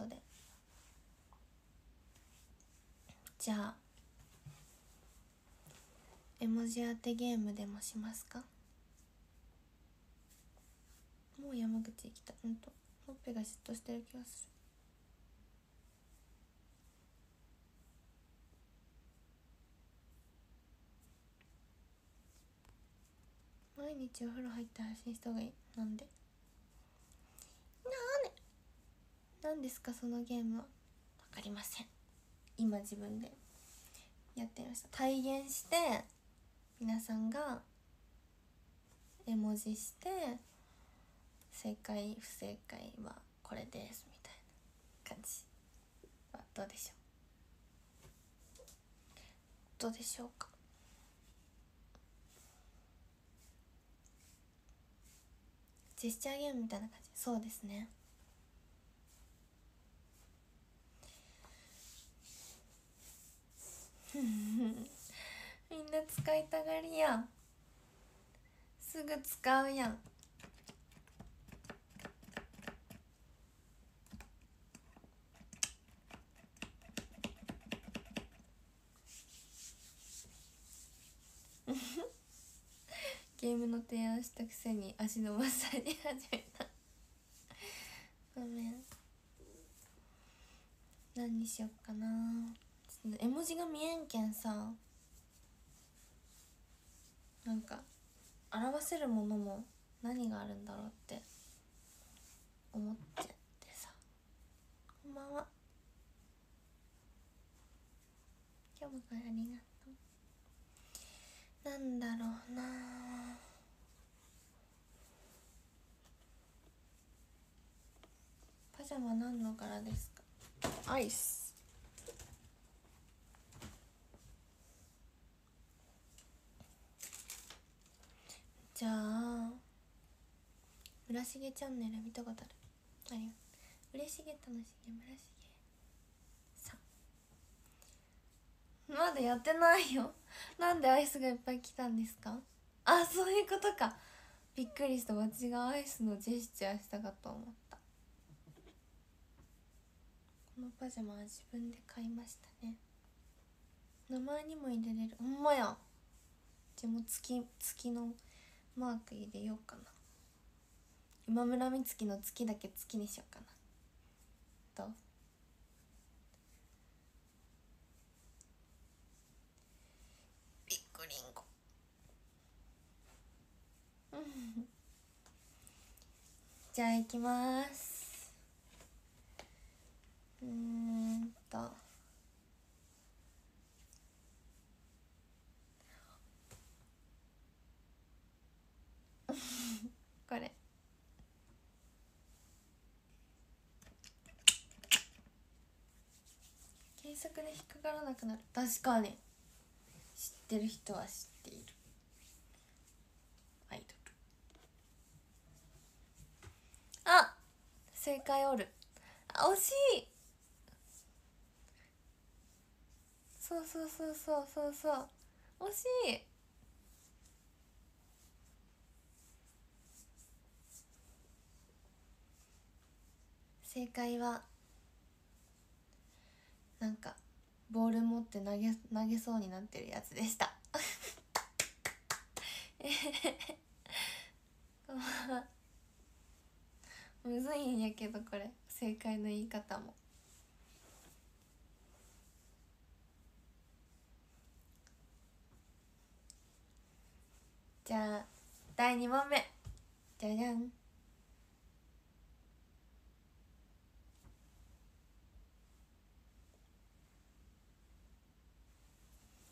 ことで。じゃあ絵文字当てゲームでもしますか？もう山口行きたうんとほっぺが嫉妬してる気がする。毎日お風呂入って配信した方がいい。なんで？なんで？何ですかそのゲームは？分かりません。今自分でやってみました。体現して皆さんが絵文字して正解不正解はこれですみたいな感じはどうでしょう？どうでしょうか？ジェスチャーゲームみたいな感じ？そうですね。みんな使いたがりやすぐ使うやん。ゲームの提案したくせに足伸ばされ始めた。ごめん。何にしよっかな。絵文字が見えんけんさ。なんか表せるものも何があるんだろうって思っちゃってさ。こんばんは。今日もこれありがとう。なんだろうな。パジャマ何の柄ですか？アイス。じゃあ村重チャンネル見たことある。あり嬉しげ楽しげ村重さん。まだやってないよ。なんでアイスがいっぱい来たんですか？あそういうことか。びっくりした。私がアイスのジェスチャーしたかと思った。このパジャマは自分で買いましたね。名前にも入れれる。ほんまや。でも月月のマーク入れようかな。今村美月の月だけ月にしようかな。どう？ビッグリンゴ。じゃあ行きます。うんと。これ。検索で引っかからなくなる。確かに。知ってる人は知っている。アイドル。あ正解おる。あ惜しい。そうそうそうそうそうそう。惜しい。正解はなんかボール持って投げ投げそうになってるやつでした。え、むずいんやけどこれ正解の言い方も。じゃあ第2問目。じゃじゃん。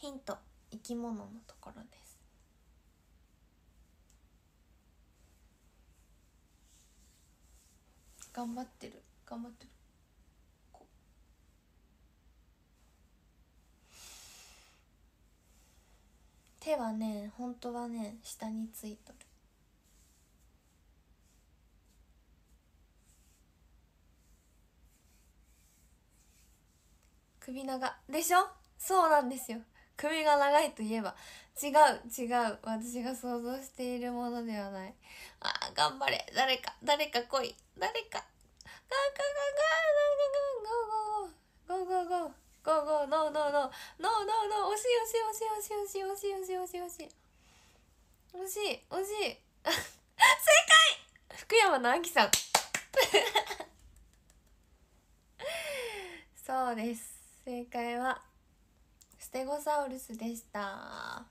ヒント生き物のところです。頑張ってる。頑張ってる。手はね本当はね下についとる。首長。でしょ？そうなんですよ。首が長いといえば違う違う。私が想像しているものではない。あー頑張れ。誰か誰か来い。誰か。ガーガーガーガーガーガーゴーゴーゴーゴー。ゴーゴーゴー。ノーノーノーノーノーノー。惜しい惜しい惜しい惜しい惜しい惜しい惜しい。惜しい惜しい。正解！福山直樹さん。そうです。正解はステゴサウルスでした。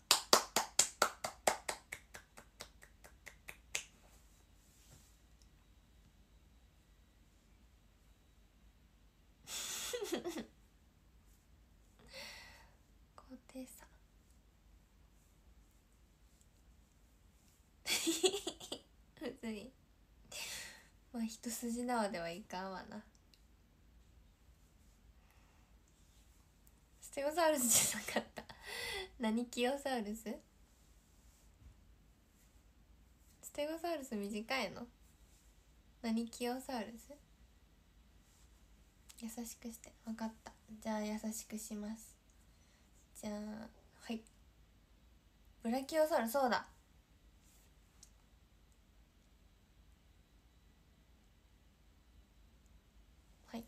高低差まあ一筋縄ではいかんわなステゴサウルスじゃなかった。何キオサウルス？ステゴサウルス短いの？何キオサウルス？優しくして。分かった。じゃあ優しくします。じゃあはい。ブラキオサウルスそうだはい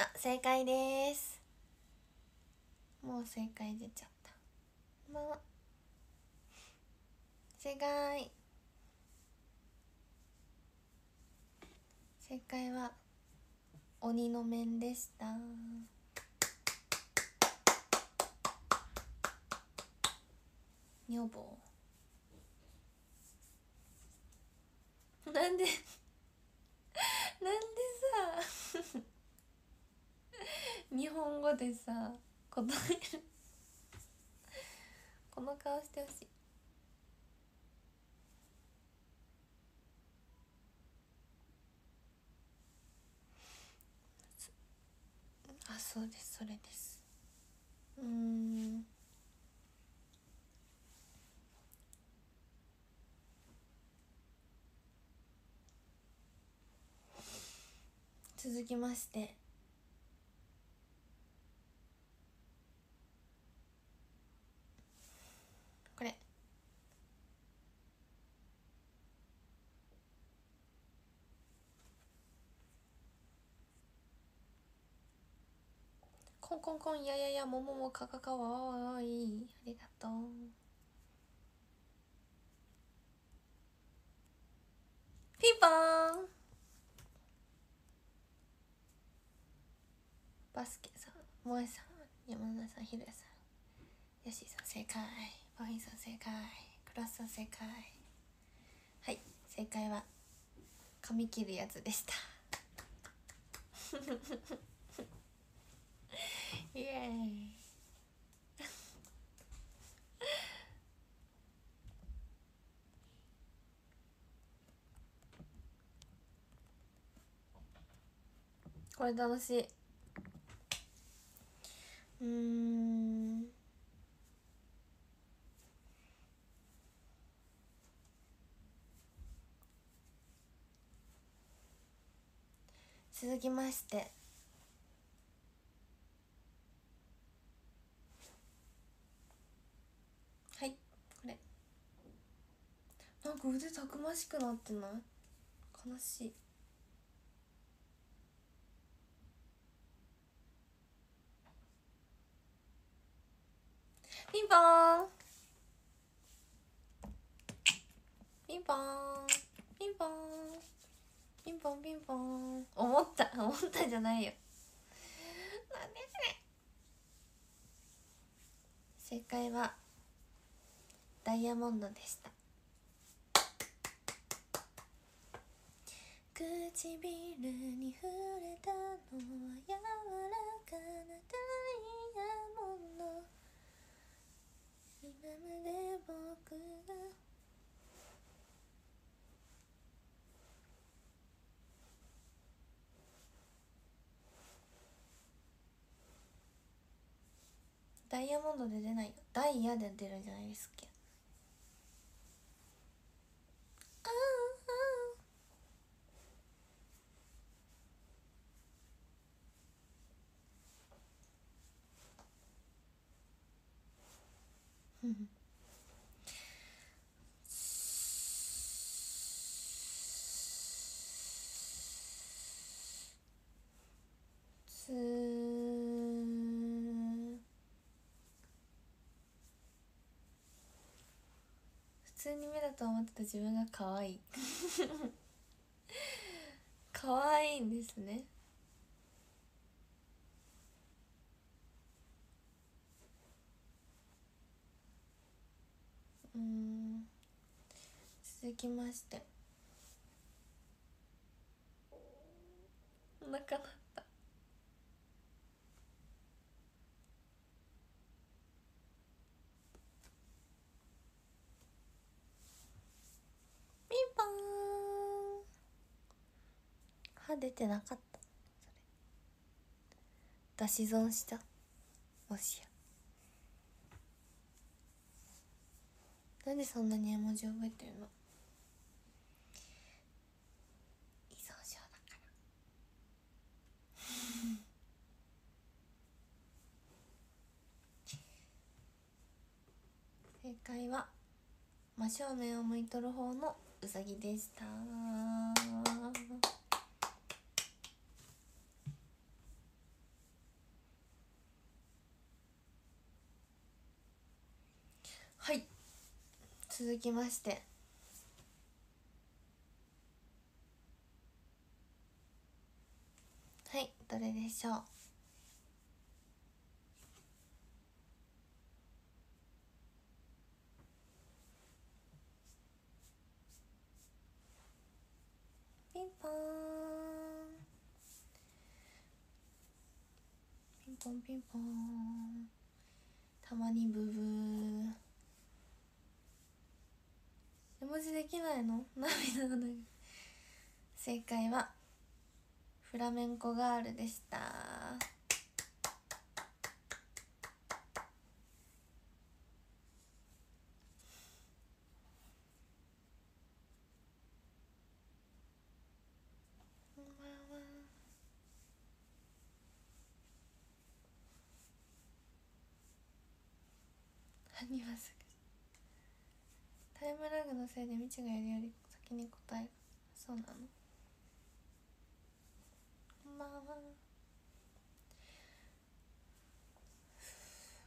あ正解です。もう正解出ちゃった。こんばんは。正解。正解は鬼の面でした。女房。なんで なんでさ。日本語でさ答える。この顔してほしい。あそうですそれです。うん。続きましてこれコンコンコンいやいやいやもももかかかわわいいありがとう。ピンポーンバスケさん萌えさん山田さんひろやさん。よしさん正解。パフィンさん正解。クラスさん正解。はい正解は髪切るやつでした。イエーイ。これ楽しい。うん。続きましてはいこれなんか腕たくましくなってない？悲しい。ピンポーン。ピンポーン。ピンポーン。ピンポン。ピンポン。思った。思ったじゃないよ。なんでそれ正解はダイヤモンドでした。唇に触れたのは柔らかなダイヤモンド。今まで僕がダイヤモンドで出ないよ。ダイヤで出るんじゃないですっけあーあーふふつー普通に目だと思ってた自分が可愛い。可愛いんですね。うん。続きまして。お腹鳴ったピンポーン歯出てなかった。それ。出し損した。もしや。なんでそんなに絵文字覚えてるの？依存症だから。正解は真正面を向いとる方のうさぎでしたはい続きまして。はいどれでしょう？ピンポーン。ピンポンピンポン。たまにブブー。文字できないの？涙が流正解はフラメンコガールでしたこんばんは何はすぐタイムラグのせいで未知がやるより先に答えそうなのこんばんは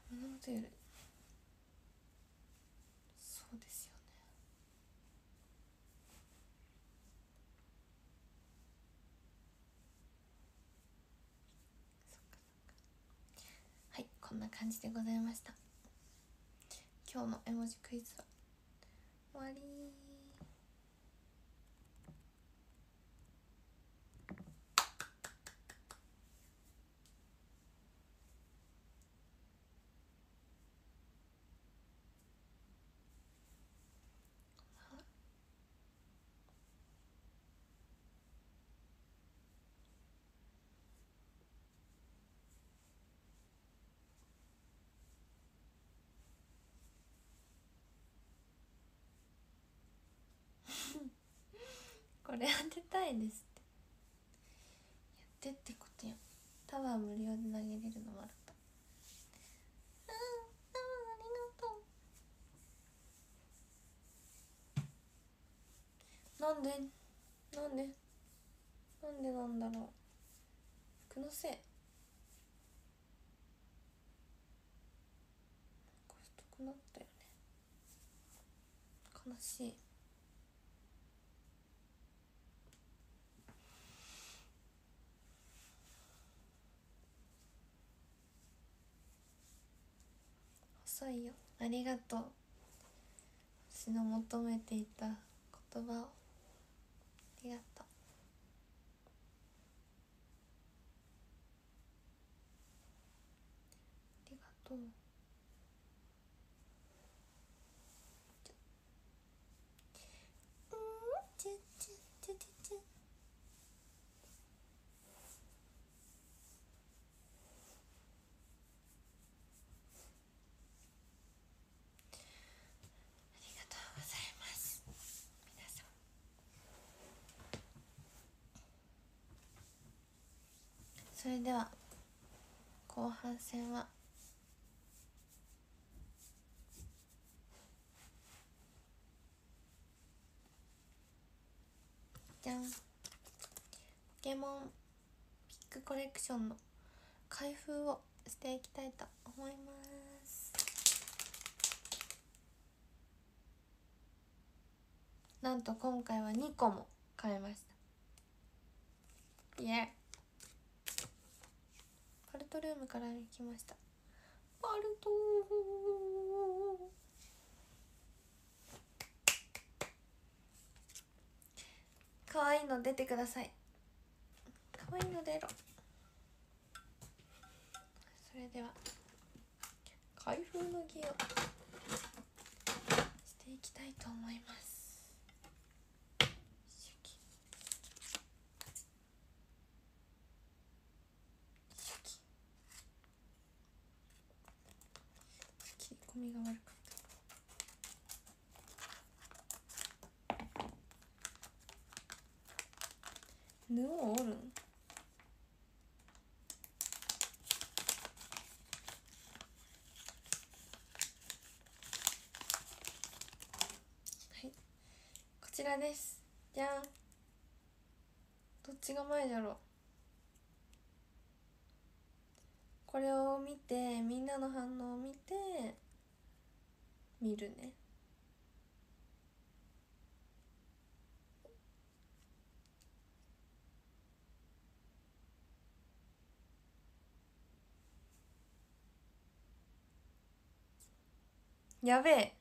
胸元よりそうですよねそっかそっかはいこんな感じでございました。今日の絵文字クイズは終わりこれ当てたいですって。やってってことやタワー無料で投げれるのもあると。うんタワーありがとう。なんで？なんで？なんでなんだろう。服のせい。これ太くなったよね。悲しい。遅いよ。ありがとう。私の求めていた言葉を。ありがとう。ありがとうそれでは後半戦は。じゃん。ポケモンピックコレクションの開封をしていきたいと思います。なんと今回は2個も買いました。イエートルームから来ました。パルト可愛いの出てください。可愛いの出ろ。それでは開封の儀をしていきたいと思いますシュキシュキ切り込みが悪かった布を折るんはいこちらです。じゃんどっちが前じゃろう？これを見てみんなの反応を見て見るね。やべえ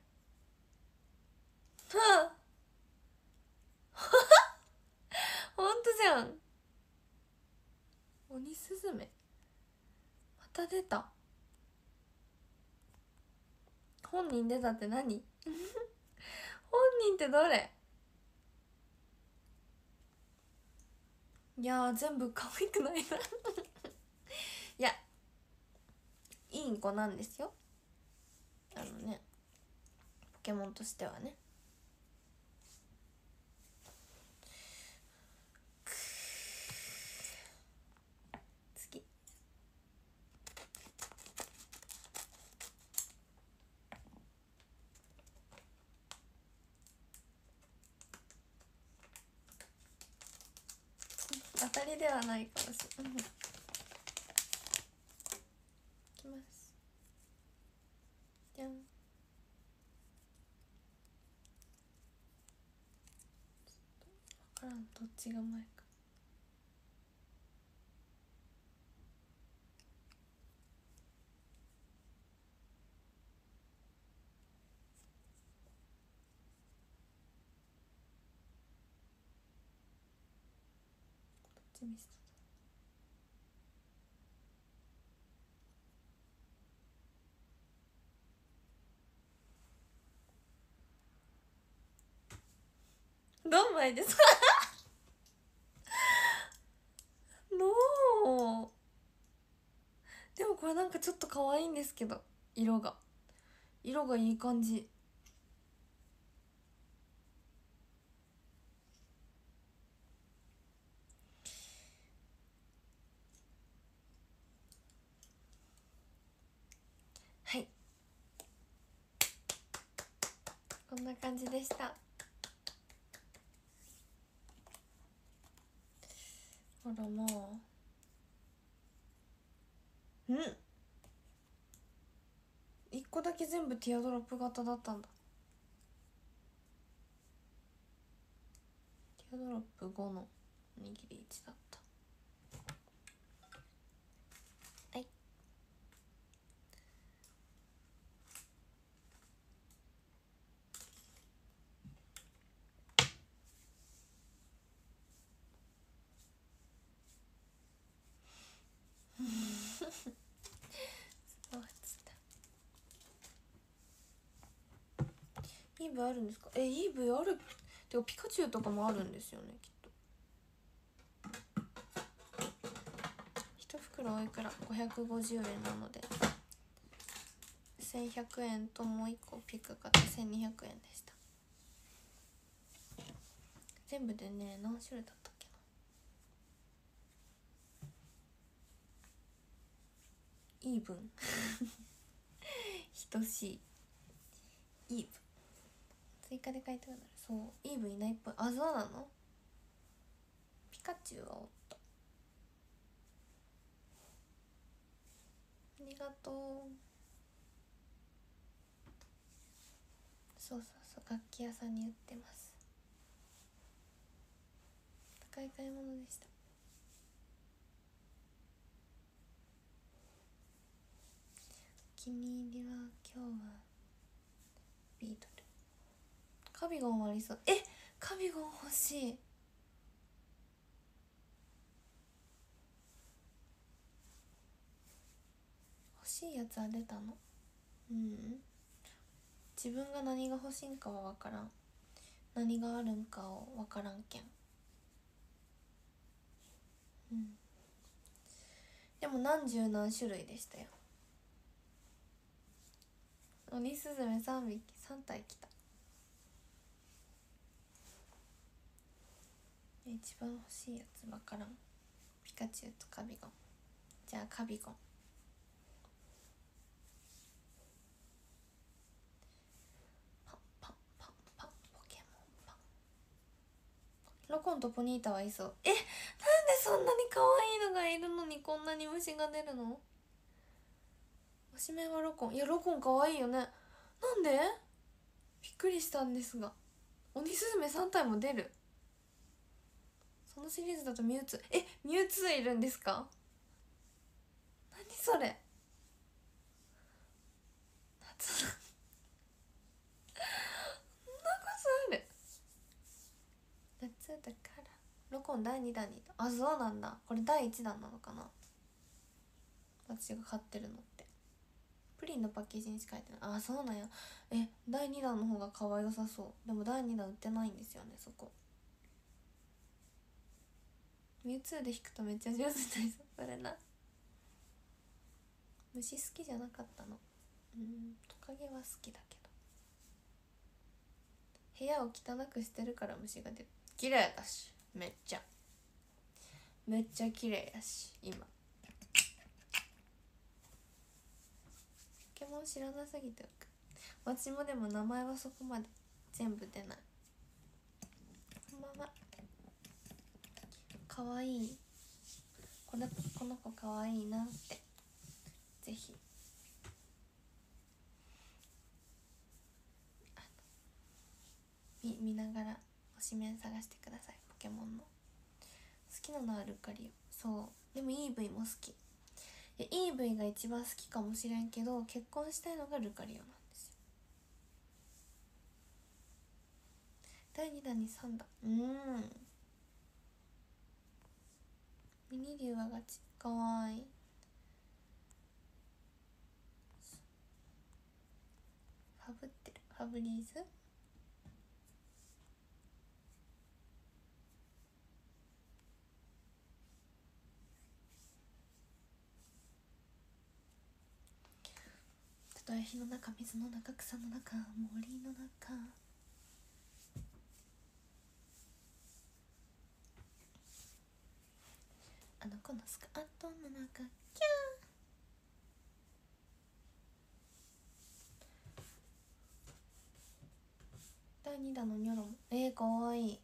はあほんとじゃん。鬼スズメ。また出た。本人出たって何？本人ってどれ？いやー全部可愛くないな。いやいい子なんですよ。あのねポケモンとしてはねくー次当たりではないかもしれないいきます。じゃん。わからん。どっちが前か。どっち見せたどんまいですのでもこれなんかちょっと可愛いんですけど色が。色がいい感じはいこんな感じでした。あらまあうん。一個だけ全部ティアドロップ型だったんだ。ティアドロップ5のおにぎり1だったはいあつったイーブあるんですか？えイーブある。てかピカチュウとかもあるんですよねきっと。一袋おいくら550円なので。1100円ともう一個ピック買って1200円でした。全部でね何種類だったっけな？イーブン等しい。イーブン追加で書いてくるそう。イーブいないっぽい。あそうなの？ピカチュウはおった。ありがとう。そうそうそう。楽器屋さんに売ってます。高い買い物でした。お気に入りは今日はビート。カビゴンありそう。えカビゴン欲しい。欲しいやつは出たの？うん。自分が何が欲しいんかは分からん。何があるんかを分からんけん。うん。でも何十何種類でしたよ。鬼スズメ3匹3体来た。一番欲しいやつ分からん。ピカチュウとカビゴン。じゃあカビゴン。パンパンパンパン。ポケモンパロコンとポニータはいそう。えなんでそんなに可愛いのがいるのにこんなに虫が出るの？推しメンはロコン。いやロコン可愛いよね。なんで？びっくりしたんですが。鬼スズメ3体も出る。そのシリーズだとミュウツーえミュウツーいるんですか？何それ？夏そんなことある。夏だから。ロコン第2弾に。あそうなんだ。これ第1弾なのかな？私が買ってるのって。プリンのパッケージにしか書いてない。あそうなんや。え第2弾の方が可愛さそう。でも第2弾売ってないんですよねそこ。ミュウツーで弾くとめっちゃ上手になりそう。それな。虫好きじゃなかったの。うんトカゲは好きだけど。部屋を汚くしてるから虫が出る。綺麗だし。めっちゃ。めっちゃ綺麗やし。今。ポケモン知らなすぎて私もでも名前はそこまで全部出ない。こんばんは。かわい。いこのこの子かわいいなって。ぜひ。見見ながら推しメン探してください。ポケモンの。好きなのはルカリオそう。でも EV も好き。いや EV が一番好きかもしれんけど結婚したいのがルカリオなんですよ。第2弾に3弾うん。ミニ竜はガチかわいい。ファブってる。ファブリーズ？たとえ火の中水の中草の中森の中。あのスカートの中キャー。第2弾のニョロもえー、かわいい。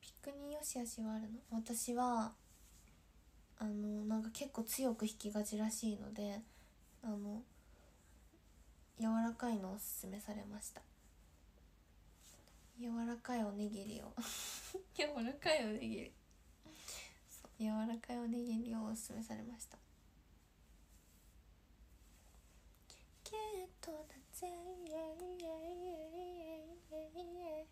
ピックによしあしはあるの？私はあのなんか結構強く引きがちらしいのであの柔らかいのをおすすめされました。柔らかいおにぎりを。柔らかいおにぎり。柔らかいおにぎりをおすすめされました。ゲットだぜイエイイエイエイエイエイ。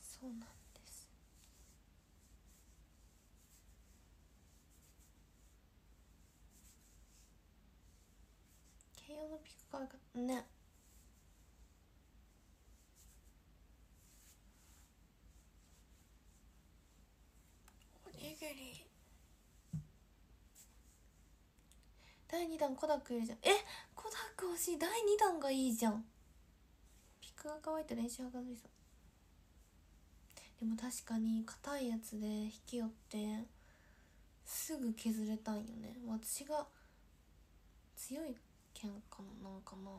そうなんです慶応のピック可愛かったね。おにぎり。第2弾コダックいるじゃん。えコダック欲しい。第2弾がいいじゃん。ピックが乾いて練習はかどりそう。でも確かに硬いやつで引き寄ってすぐ削れたんよね。私が強い剣かなんかな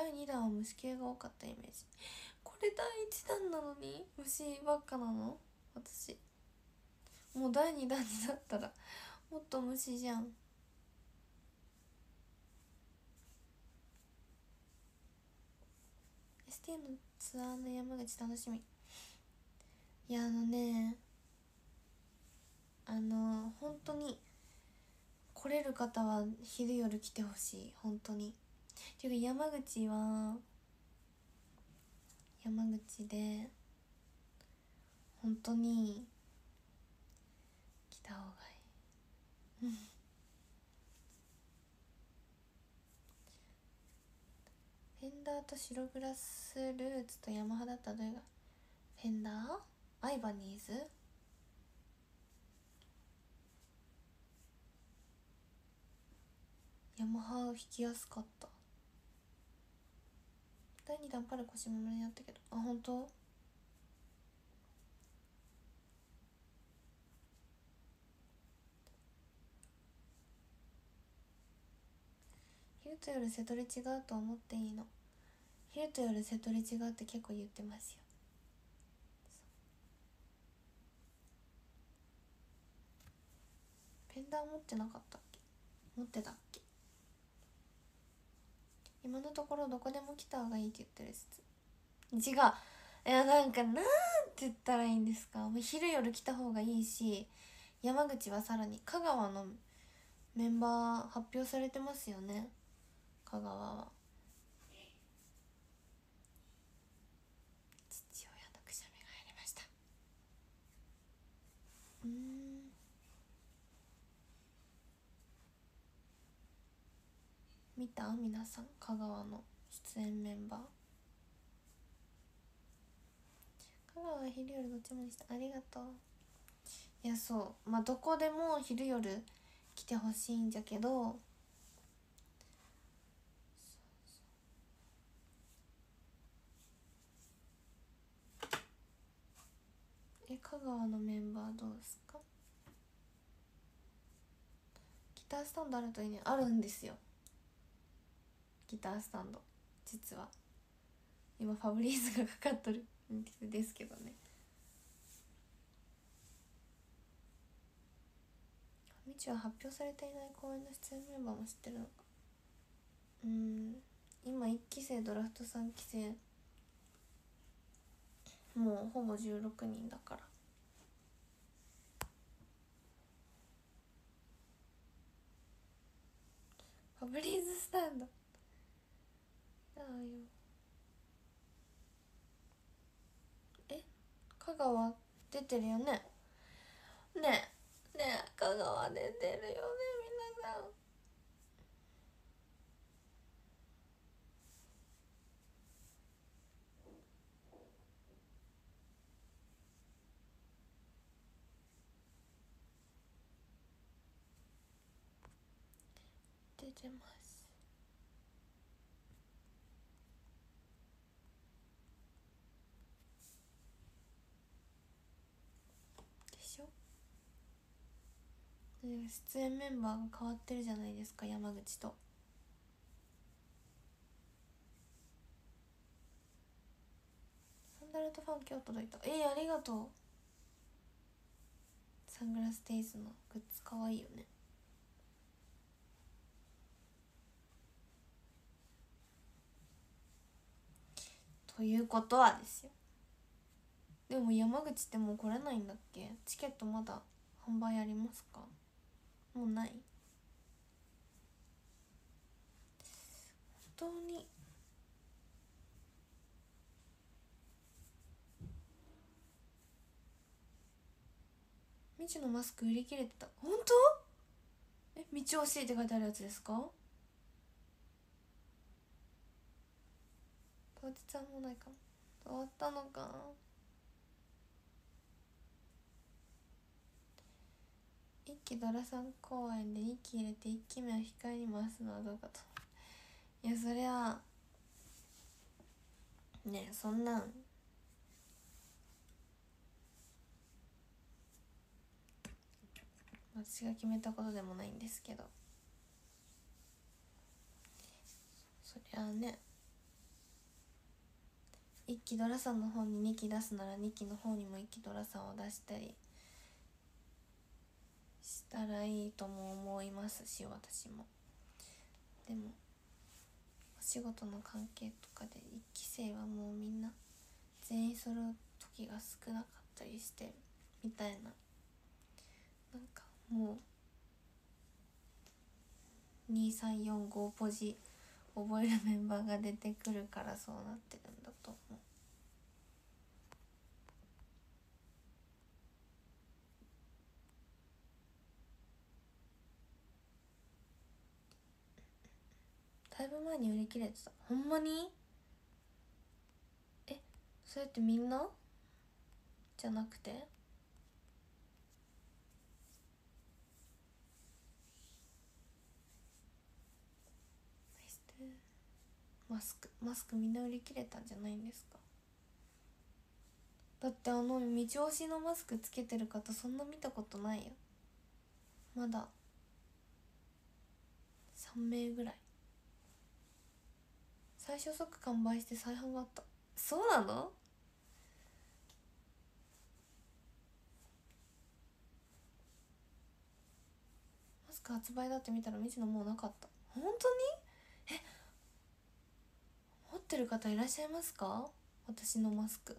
第2弾は虫系が多かったイメージ。これ第1弾なのに？虫ばっかなの？私。もう第2弾になったら。もっと虫じゃん。ST のツアーの山口楽しみ。いやあのね。あの本当に来れる方は昼夜来てほしい。本当に。ていうか山口は山口で本当に来た方がいい。フェンダーと白グラスルーツとヤマハだったどれがフェンダー？アイバニーズ？ヤマハ弾きやすかった。第2弾パルコシマ村にあったけど。あ本当？昼と夜瀬戸り違うと思っていいの？昼と夜瀬戸り違うって結構言ってますよ。ペンダー持ってなかったっけ？持ってたっけ？今のところどこでも来た方がいいって言ってる説。違う。いやなんかなんて言ったらいいんですか。もう昼夜来た方がいいし山口はさらに香川のメンバー発表されてますよね。香川は父親のくしゃみが入りましたうん見た？皆さん香川の出演メンバー。香川は昼夜どっちもにしたありがとう。いやそう。まあどこでも昼夜来てほしいんじゃけどえ香川のメンバーどうですか？ギタースタンドあるといいね。あるんですよ。ギタースタンド実は。今ファブリーズがかかっとる。んですけどね。みちは発表されていない公演の出演メンバーも知ってるのか。うん。今1期生ドラフト3期生。もうほぼ16人だから。ファブリーズスタンド。だよ。え？香川出てるよね？ねえ。ねえ香川出てるよね皆さん。出てますでしょで出演メンバーが変わってるじゃないですか山口と。サンダルとファン今日届いた。えー、ありがとう。サングラステイズのグッズかわいいよね。ということはですよ。でも山口ってもう来れないんだっけ？チケットまだ販売ありますか？もうない。本当に。未知のマスク売り切れてた。本当？え道惜しいて書いてあるやつですか？当日はもないか終わったのか。期ドラさん公演で2期入れて1期目を控えに回すのはどうかと。いやそりゃねそんなん私が決めたことでもないんですけど。そりゃあね1期ドラさんの方に2期出すなら2期の方にも1期ドラさんを出したりたらいいとも思いますし私も。でもお仕事の関係とかで1期生はもうみんな全員揃う時が少なかったりしてみたいななんかもう2345ポジ覚えるメンバーが出てくるからそうなってるんだと思う。だいぶ前に売り切れてた。ほんまに？えそれってみんな？じゃなくて？マスクマスクみんな売り切れたんじゃないんですか？だってあの道押しのマスクつけてる方そんな見たことないよ。まだ3名ぐらい。最初即完売して再販があった。そうなの？マスク発売だって見たら未知のもうなかった。本当に？え？持ってる方いらっしゃいますか？私のマスク。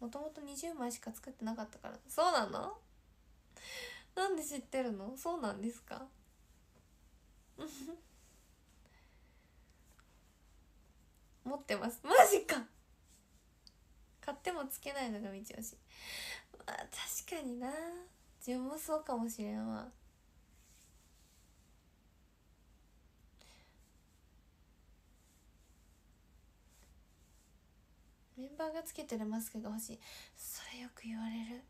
もともと20枚しか作ってなかったから。そうなの？なんで知ってるの？そうなんですか？持ってます。マジか。買ってもつけないのが道押しまあ確かにな。自分もそうかもしれんわ。メンバーがつけてるマスクが欲しい。それよく言われる。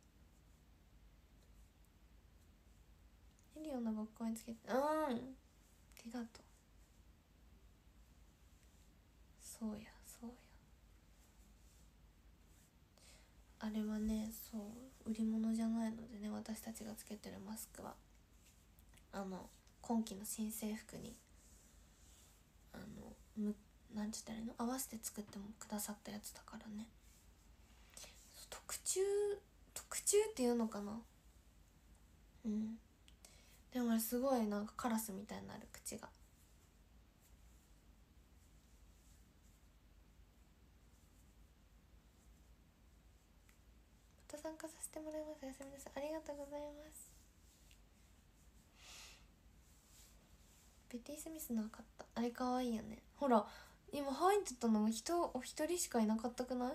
エリオのボッコにつけてうん。ありがとう。そうやそうや。あれはねそう売り物じゃないのでね私たちがつけてるマスクは。あの今季の新制服にあのむなんて言ったらいいの？合わせて作ってもくださったやつだからね。特注特注っていうのかな？うん。でもあれすごいなんかカラスみたいになる口が。参加させてもらいます。おやすみなさい。ありがとうございます。ベティ・スミスの赤った。あれかわいいよね。ほら今入ってたのも人お一人しかいなかったくない？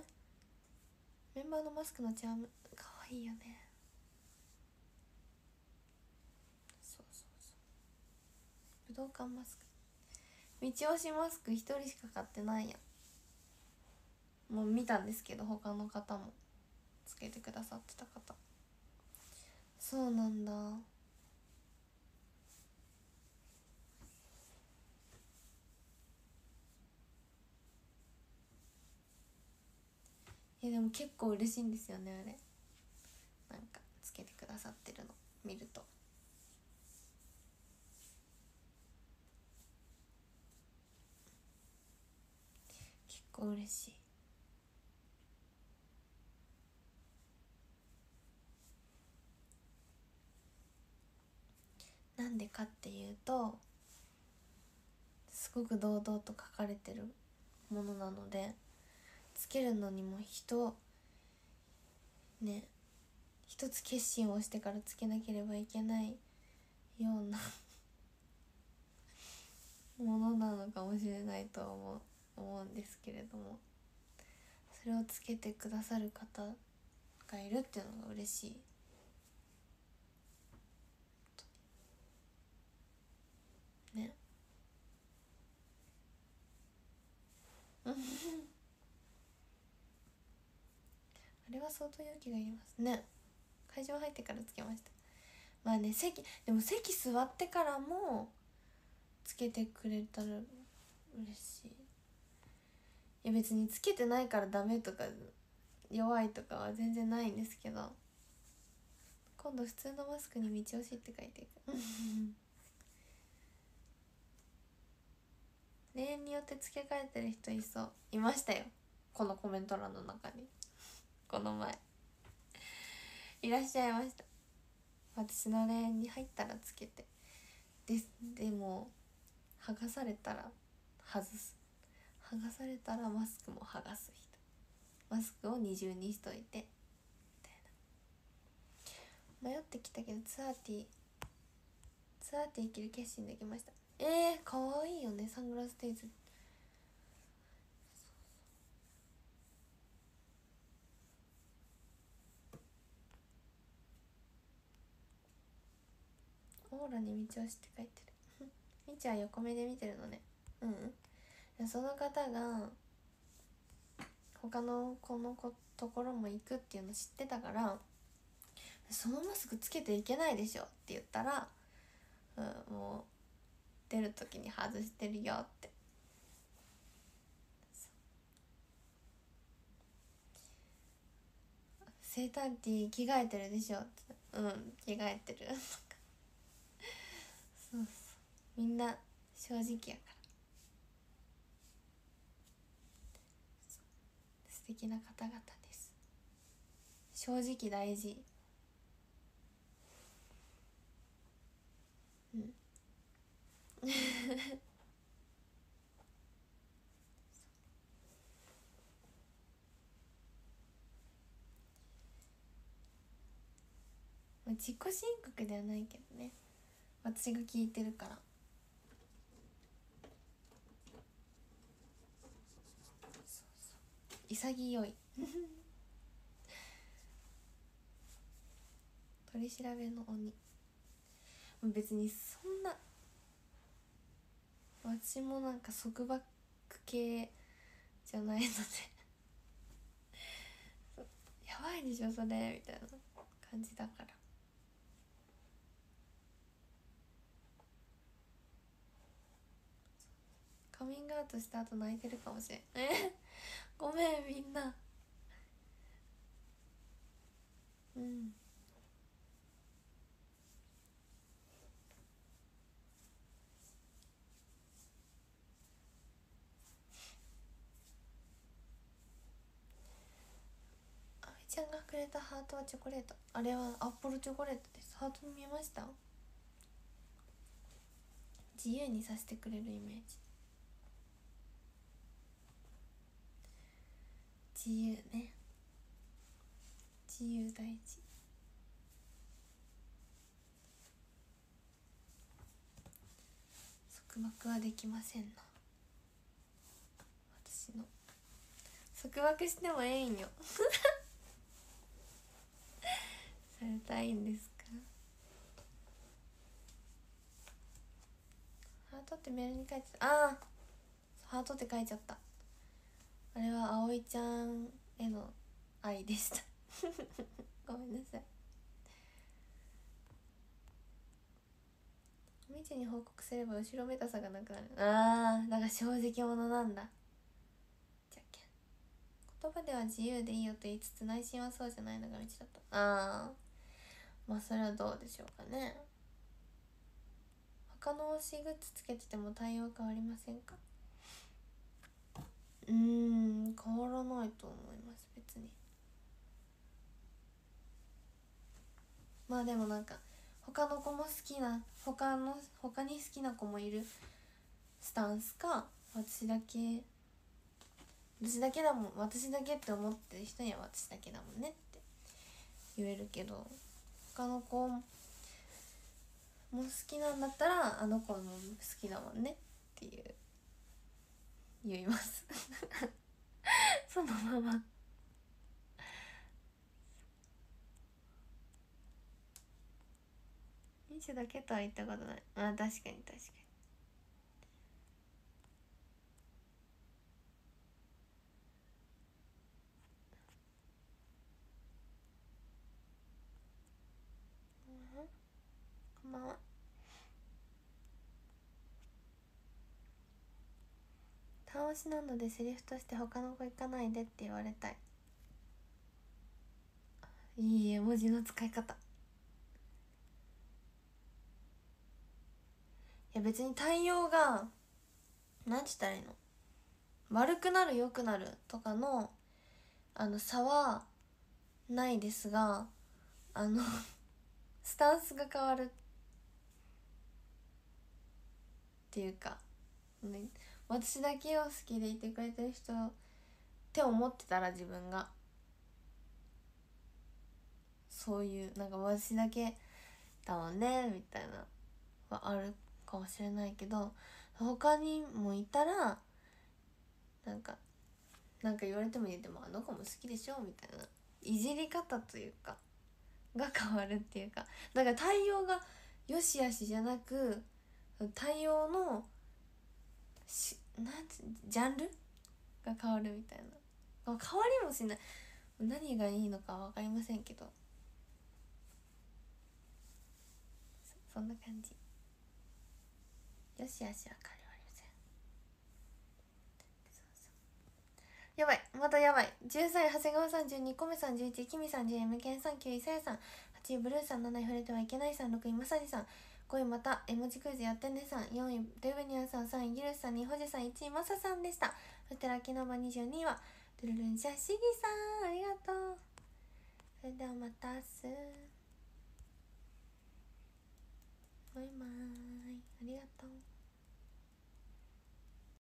メンバーのマスクのチャーム。かわいいよね。そうそうそう。武道館マスク。道押しマスク一人しか買ってないやもう見たんですけど他の方も。つけてくださってた方。そうなんだ。いやでも結構嬉しいんですよねあれ。なんかつけてくださってるの。見ると。結構嬉しい。なんでかっていうとすごく堂々と書かれてるものなのでつけるのにも人ね一つ決心をしてからつけなければいけないような ものなのかもしれないと思う思うんですけれども。それをつけてくださる方がいるっていうのが嬉しい。あれは相当勇気がいりますね。会場入ってからつけました。まあね席でも席座ってからもつけてくれたら嬉しい。いや別につけてないからダメとか弱いとかは全然ないんですけど。今度普通のマスクに「道押し」って書いていく。例によって付け替えてる人いそう。いましたよ。このコメント欄の中に。この前。いらっしゃいました。私のレーンに入ったらつけて。です。でも剥がされたら外す。剥がされたらマスクも剥がす人。マスクを二重にしといて。みたいな。迷ってきたけどツアーティーツアーティー着る決心できました。えー、かわいいよねサングラスデイズオーラに道を知って書いてる。みちは横目で見てるのね。うんその方が他の子のこところも行くっていうの知ってたからそのマスクつけていけないでしょって言ったら、うん、もう出る時に外してるよって。セーターティー着替えてるでしょって。うん着替えてる。そうそう。みんな正直やから。素敵な方々です。正直大事。うん。ま あ自己申告ではないけどね。私が聞いてるから。潔い。取り調べの鬼。別にそんな私もなんか束縛系じゃないので。やばいでしょそれみたいな感じだから。カミングアウトした後泣いてるかもしれんえ ごめんみんな。うん。ちゃんがくれたハートはチョコレート。あれはアップルチョコレートです。ハート見えました？自由にさせてくれるイメージ。自由ね。自由大事。束縛はできませんな。私の。束縛してもええんよ。されたいんですか？ハートってメールに書いてた。ああハートって書いちゃった。あれは葵ちゃんへの愛でした。ごめんなさい。みちに報告すれば後ろめたさがなくなる。あーだから正直者なんだ。じゃけ言葉では自由でいいよと言いつつ内心はそうじゃないのが道だった。ああまあそれはどうでしょうかね。他の推しグッズつけてても対応変わりませんか？うん変わらないと思います別に。まあでもなんか他の子も好きな他の他に好きな子もいるスタンスか私だけ私だけだもん私だけって思ってる人には私だけだもんねって言えるけど。他の子も好きなんだったらあの子も好きだもんねっていう言います。そのまま。飲酒だけとは言ったことない。あ確かに確かにこんばんは倒しなのでセリフとして他の子行かないでって言われたい。いい絵文字の使い方。いや別に対応が何て言ったらいいの？悪くなる良くなるとかのあの差はないですがあのスタンスが変わるっていうか、ね、私だけを好きでいてくれてる人って思ってたら自分が。そういうなんか私だけだもんねみたいなはあるかもしれないけど他にもいたらなんかなんか言われても言ってもあの子も好きでしょみたいないじり方というかが変わるっていうかだか対応がよしあしじゃなく対応のしなんつジャンル？が変わるみたいな。変わりもしない。何がいいのか分かりませんけど。そんな感じ。よしあしは変わりません。やばい。またやばい。13位長谷川さん12個目さん11キミさん10位ムケンさん9位さやさん8位ブルーさん7位触れてはいけないさん6位まさじさん。5位また絵文字クイズやってねさん4位デブニアさん3位ギルスさん2位ホジさん1位マサさんでした。そしてラッキーナンバー22位はドゥルルンシャシギさんありがとう。それではまた明日。バイバイありがとう。